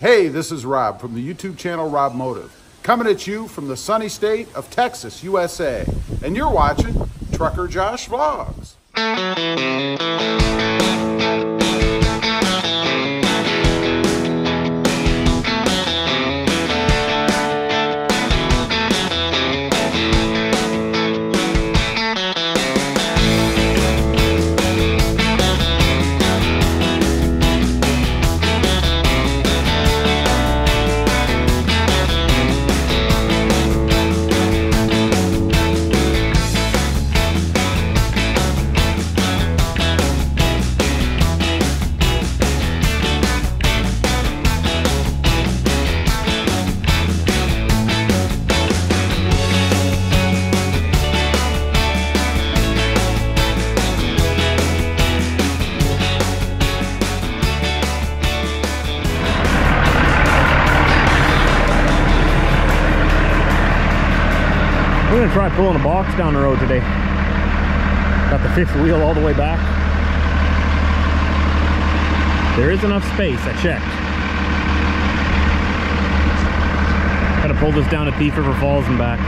Hey, this is Rob from the YouTube channel Rob Motive, coming at you from the sunny state of Texas, USA. And you're watching Trucker Josh Vlogs. Pulling a box down the road today. Got the fifth wheel all the way back. There is enough space, I checked. Gotta pull this down to Thief River Falls and back.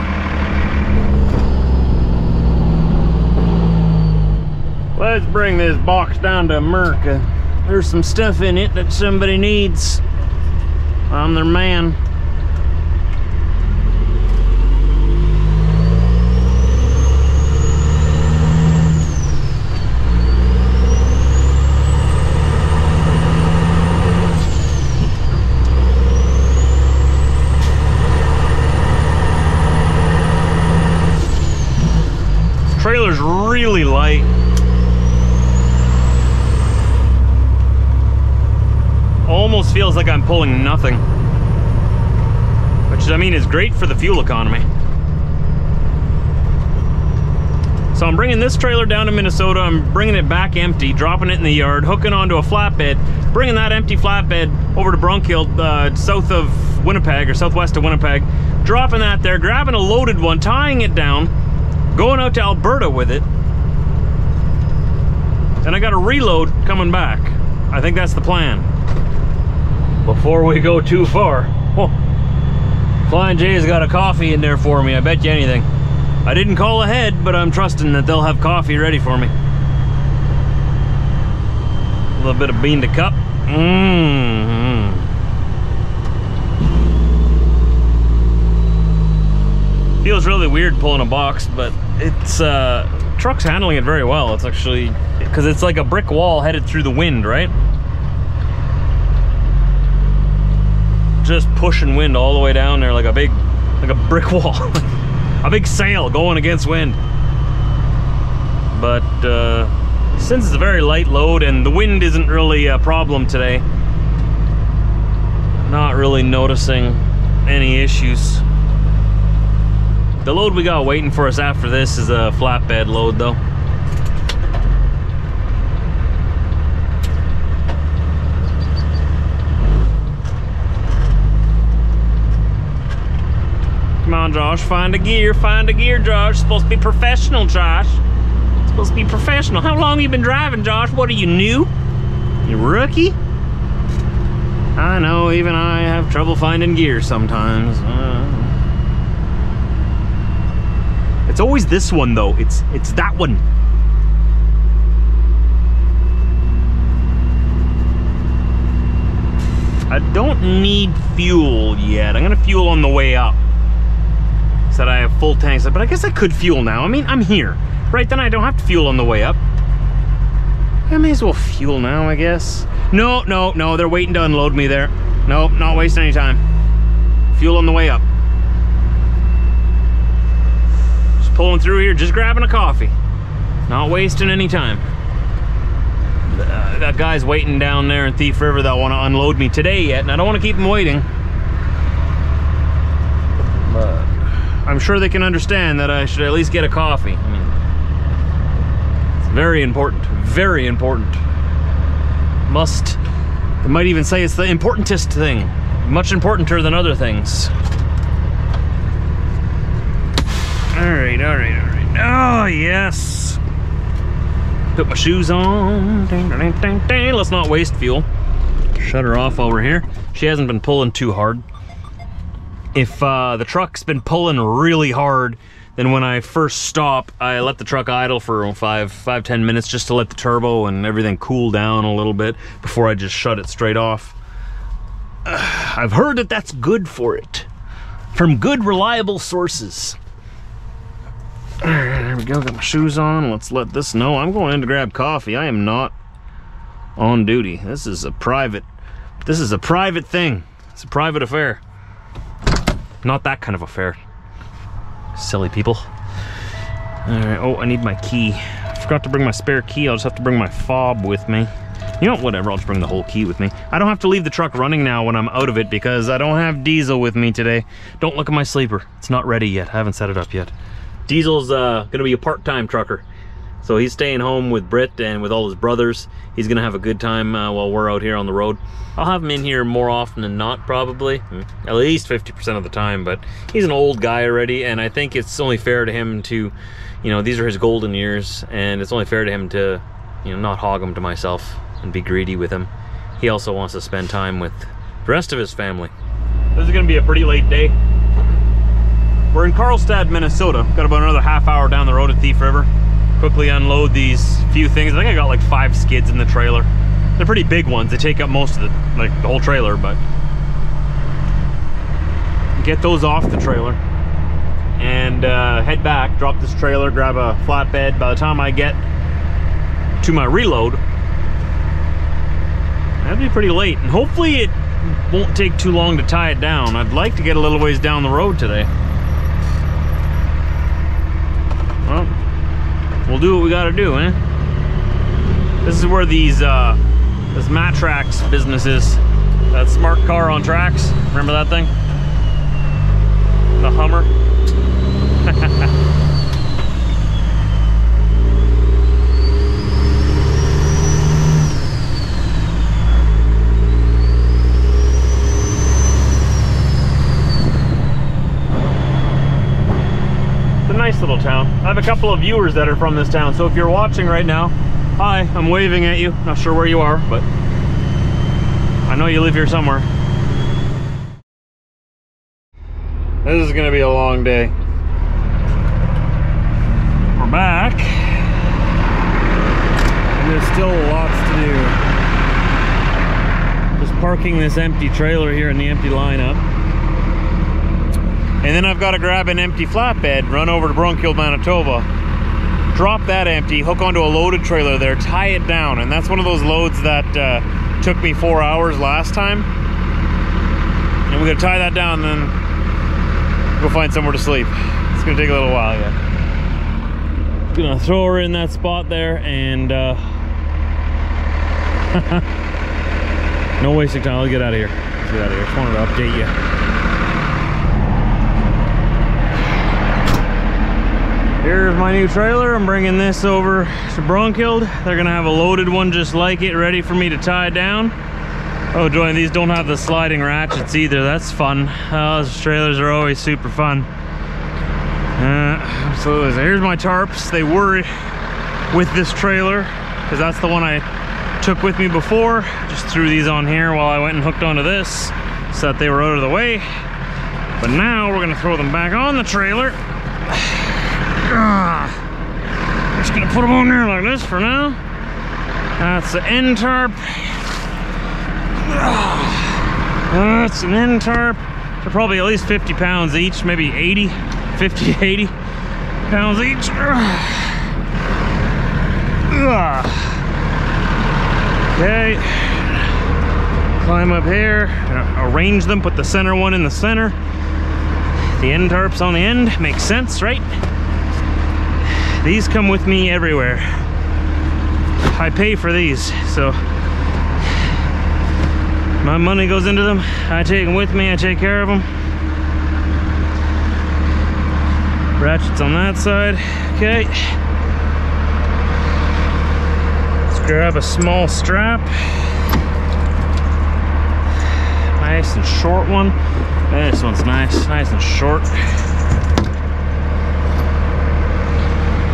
Let's bring this box down to America. There's some stuff in it that somebody needs. I'm their man. trailer's really light. Almost feels like I'm pulling nothing. Which I mean is great for the fuel economy. So I'm bringing this trailer down to Minnesota, I'm bringing it back empty, dropping it in the yard, hooking onto a flatbed, bringing that empty flatbed over to Brunkild, uh, south of Winnipeg, or southwest of Winnipeg, dropping that there, grabbing a loaded one, tying it down, going out to Alberta with it. And I got a reload coming back. I think that's the plan. Before we go too far. Flying J's got a coffee in there for me, I bet you anything. I didn't call ahead, but I'm trusting that they'll have coffee ready for me. A little bit of bean to cup. Mmm. feels really weird pulling a box but it's uh truck's handling it very well. It's actually because it's like a brick wall headed through the wind right? Just pushing wind all the way down there like a big like a brick wall. A big sail going against wind. But uh since it's a very light load and the wind isn't really a problem today not really noticing any issues the load we got waiting for us after this is a flatbed load though. Come on, Josh, find a gear, find a gear, Josh. It's supposed to be professional, Josh. It's supposed to be professional. How long you been driving, Josh? What are you, new? You rookie? I know, even I have trouble finding gear sometimes. Uh, it's always this one though. It's it's that one. I don't need fuel yet. I'm gonna fuel on the way up. Said I have full tanks, but I guess I could fuel now. I mean, I'm here. Right, then I don't have to fuel on the way up. I may as well fuel now, I guess. No, no, no, they're waiting to unload me there. Nope, not wasting any time. Fuel on the way up. Pulling through here, just grabbing a coffee. Not wasting any time. Uh, that guy's waiting down there in Thief River that want to unload me today yet, and I don't want to keep him waiting. But I'm sure they can understand that I should at least get a coffee. I mean, it's very important, very important. Must, they might even say it's the importantest thing. Much importanter than other things. All right, all right, all right. Oh, yes. Put my shoes on. Ding, ding, ding, ding. Let's not waste fuel. Shut her off while we're here. she hasn't been pulling too hard. If uh, the truck's been pulling really hard, then when I first stop, I let the truck idle for five, five, ten minutes just to let the turbo and everything cool down a little bit before I just shut it straight off. Uh, I've heard that that's good for it from good, reliable sources. All right, there we go. Got my shoes on. Let's let this know. I'm going in to grab coffee. I am not on duty. This is a private. This is a private thing. It's a private affair. Not that kind of affair. Silly people. All right. Oh, I need my key. I forgot to bring my spare key. I'll just have to bring my fob with me. You know, whatever, I'll just bring the whole key with me. I don't have to leave the truck running now when I'm out of it because I don't have diesel with me today. Don't look at my sleeper. It's not ready yet. I haven't set it up yet. Diesel's uh, gonna be a part-time trucker. So he's staying home with Britt and with all his brothers. He's gonna have a good time uh, while we're out here on the road. I'll have him in here more often than not, probably. At least 50% of the time, but he's an old guy already, and I think it's only fair to him to, you know, these are his golden years, and it's only fair to him to, you know, not hog him to myself and be greedy with him. He also wants to spend time with the rest of his family. This is gonna be a pretty late day. We're in Karlstad, Minnesota. Got about another half hour down the road at Thief River. Quickly unload these few things. I think I got like five skids in the trailer. They're pretty big ones. They take up most of the, like the whole trailer, but get those off the trailer and uh, head back, drop this trailer, grab a flatbed. By the time I get to my reload, that'd be pretty late. And hopefully it won't take too long to tie it down. I'd like to get a little ways down the road today. We'll do what we gotta do, eh? This is where these, uh, this Mattracks business is. That smart car on tracks. Remember that thing? The Hummer. It's a nice little town. I have a couple of viewers that are from this town, so if you're watching right now, hi, I'm waving at you. Not sure where you are, but I know you live here somewhere. This is gonna be a long day. We're back. And there's still lots to do. Just parking this empty trailer here in the empty lineup. And then I've got to grab an empty flatbed, run over to Brunkild, Manitoba, drop that empty, hook onto a loaded trailer there, tie it down. And that's one of those loads that uh, took me four hours last time. And we're gonna tie that down, then go find somewhere to sleep. It's gonna take a little while yet. Gonna throw her in that spot there and uh, no wasting time. Let's get out of here. Let's get out of here. Just wanted to update you. Here's my new trailer. I'm bringing this over to Brunkild. They're gonna have a loaded one just like it, ready for me to tie down. Oh, joy, these don't have the sliding ratchets either. That's fun. Oh, those trailers are always super fun. Uh, so here's my tarps. They were with this trailer because that's the one I took with me before. Just threw these on here while I went and hooked onto this so that they were out of the way. But now we're gonna throw them back on the trailer. Just gonna put them on there like this for now. That's the end tarp. That's an end tarp. They're probably at least 50 pounds each, maybe 80, 50, 80 pounds each. Okay. Climb up here, arrange them, put the center one in the center. The end tarps on the end, makes sense, right? These come with me everywhere. I pay for these, so my money goes into them. I take them with me, I take care of them. Ratchets on that side. Okay. Let's grab a small strap. Nice and short one. This one's nice, nice and short.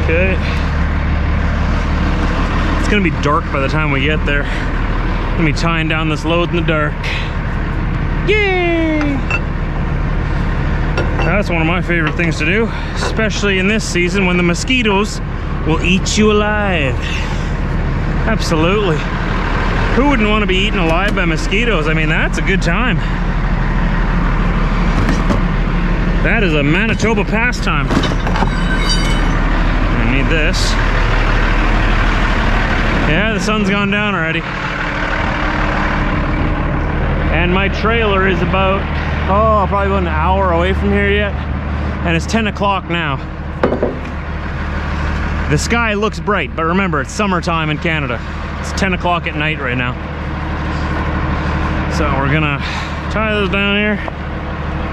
Okay. It's gonna be dark by the time we get there. Gonna be tying down this load in the dark. Yay! That's one of my favorite things to do, especially in this season when the mosquitoes will eat you alive. Absolutely. Who wouldn't want to be eaten alive by mosquitoes? I mean, that's a good time. That is a Manitoba pastime. Need this. Yeah, the sun's gone down already. And my trailer is about, oh, probably about an hour away from here yet. And it's 10 o'clock now. The sky looks bright, but remember, it's summertime in Canada. It's 10 o'clock at night right now. So we're gonna tie this down here,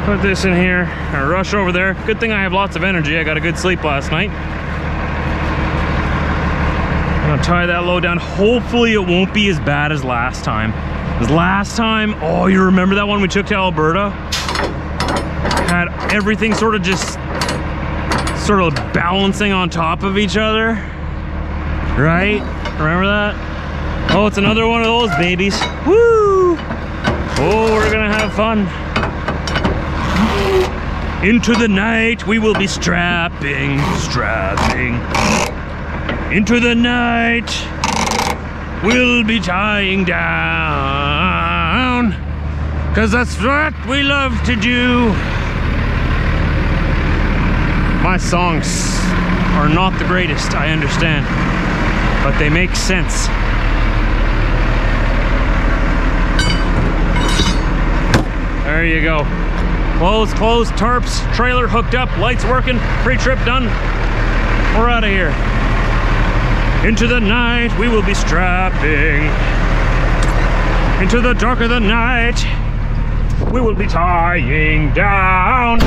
put this in here, and rush over there. Good thing I have lots of energy. I got a good sleep last night. Gonna tie that low down. Hopefully it won't be as bad as last time. Because last time, oh, you remember that one we took to Alberta? Had everything sort of just sort of balancing on top of each other. Right? Remember that? Oh, it's another one of those babies. Woo! Oh, we're gonna have fun. Into the night we will be strapping, strapping. Into the night we'll be tying down. Cause that's what we love to do. My songs are not the greatest, I understand, but they make sense. There you go. Close, close, tarps, trailer hooked up, lights working, pre-trip done. We're out of here. Into the night we will be strapping. Into the dark of the night we will be tying down.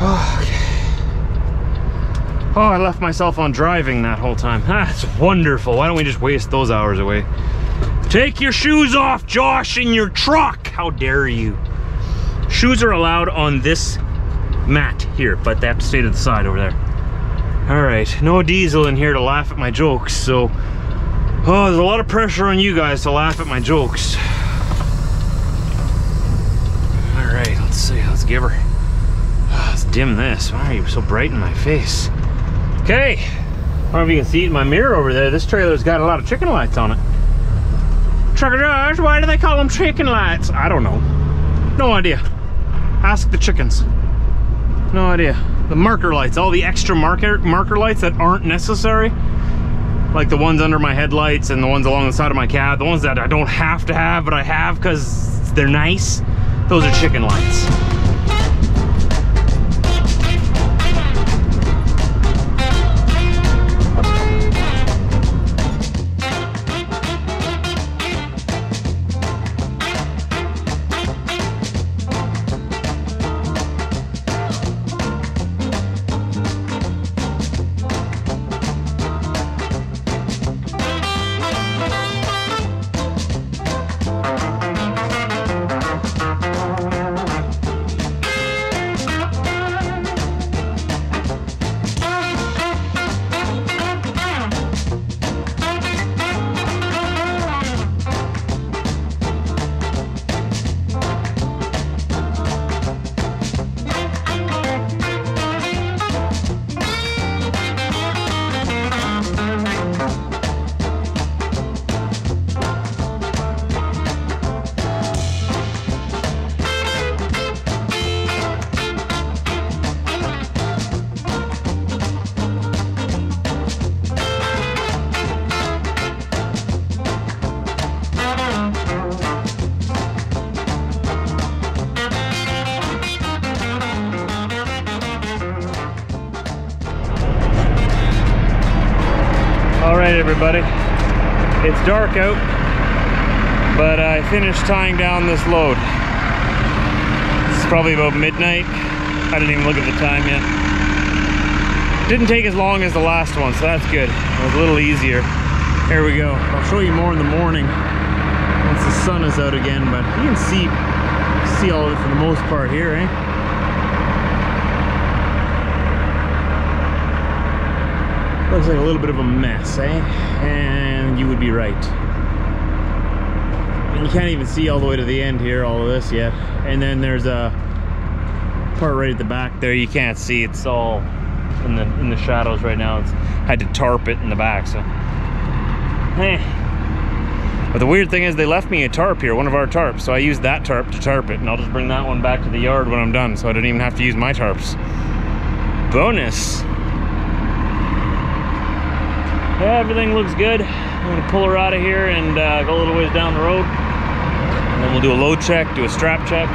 Oh, I left myself on driving that whole time. That's wonderful. Why don't we just waste those hours away? Take your shoes off, Josh, in your truck. How dare you? Shoes are allowed on this mat here, but they have to stay to the side over there. All right, no diesel in here to laugh at my jokes, so... Oh, there's a lot of pressure on you guys to laugh at my jokes. All right, let's see, let's give her. Oh, let's dim this. Why are you so bright in my face? Okay, I don't know if you can see it in my mirror over there. This trailer's got a lot of chicken lights on it. Trucker Josh, why do they call them chicken lights? I don't know. No idea. Ask the chickens. No idea. The marker lights, all the extra marker marker lights that aren't necessary. Like the ones under my headlights and the ones along the side of my cab. The ones that I don't have to have, but I have because they're nice. Those are chicken lights. All right, everybody. It's dark out, but I finished tying down this load. It's probably about midnight. I didn't even look at the time yet. Didn't take as long as the last one, so that's good. It was a little easier. Here we go. I'll show you more in the morning once the sun is out again, but you can see see all of it for the most part here, eh? Looks like a little bit of a mess, eh? And you would be right. you can't even see all the way to the end here, all of this yet. And then there's a part right at the back there you can't see. It's all in the in the shadows right now. It's had to tarp it in the back, so. Hey. But the weird thing is they left me a tarp here, one of our tarps. So I used that tarp to tarp it and I'll just bring that one back to the yard when I'm done. So I don't even have to use my tarps. Bonus. Everything looks good. I'm gonna pull her out of here and uh, go a little ways down the road. And then we'll do a load check, do a strap check.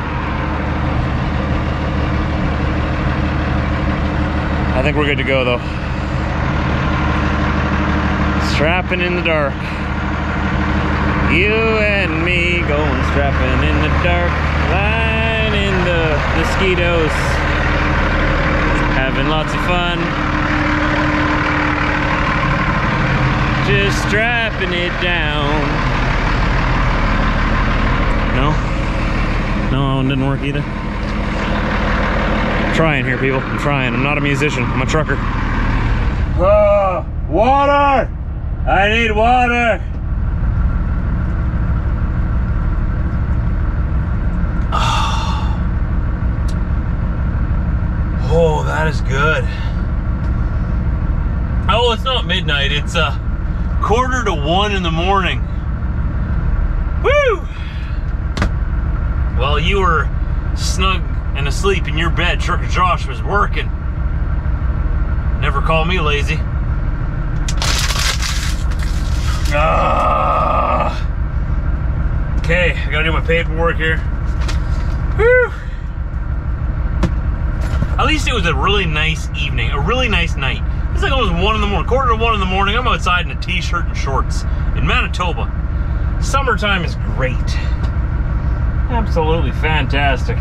I think we're good to go though. Strapping in the dark. You and me going strapping in the dark, lying in the mosquitoes, having lots of fun. Just strapping it down. No? No, that one didn't work either. I'm trying here, people. I'm trying. I'm not a musician. I'm a trucker. Oh, water! I need water! Oh, that is good. Oh, it's not midnight. It's a uh, quarter to one in the morning. Woo! While you were snug and asleep in your bed, Trucker Josh was working. Never call me lazy. Ah. Okay, I gotta do my paperwork here. Woo! At least it was a really nice evening, a really nice night. It's like almost one in the morning, quarter to one in the morning. I'm outside in a t-shirt and shorts in Manitoba. Summertime is great. Absolutely fantastic.